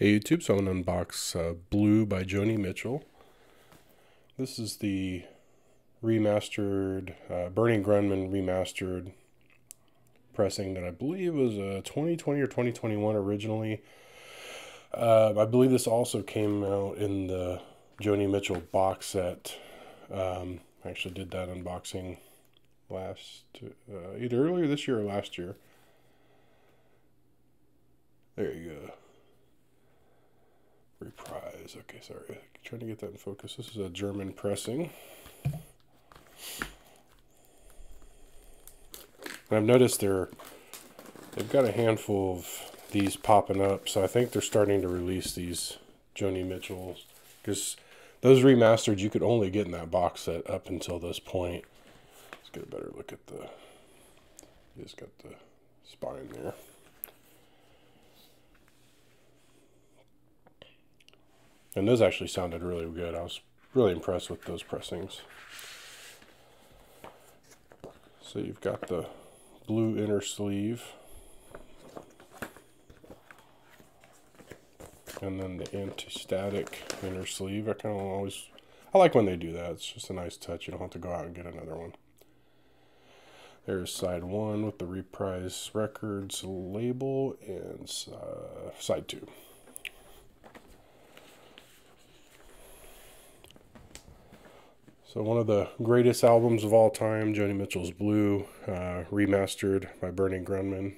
Hey YouTube, so I'm going to unbox uh, Blue by Joni Mitchell. This is the remastered, uh, Bernie Grundman remastered pressing that I believe was a 2020 or 2021 originally. Uh, I believe this also came out in the Joni Mitchell box set. Um, I actually did that unboxing last, uh, either earlier this year or last year. There you go. Reprise. Okay, sorry. Trying to get that in focus. This is a German pressing. I've noticed they're they've got a handful of these popping up, so I think they're starting to release these Joni Mitchells because those remastered you could only get in that box set up until this point. Let's get a better look at the. Just got the spine there. And those actually sounded really good. I was really impressed with those pressings. So you've got the blue inner sleeve. And then the anti-static inner sleeve. I kind of always, I like when they do that. It's just a nice touch. You don't have to go out and get another one. There's side one with the Reprise Records label and uh, side two. So one of the greatest albums of all time, Joni Mitchell's Blue, uh, remastered by Bernie Grundman.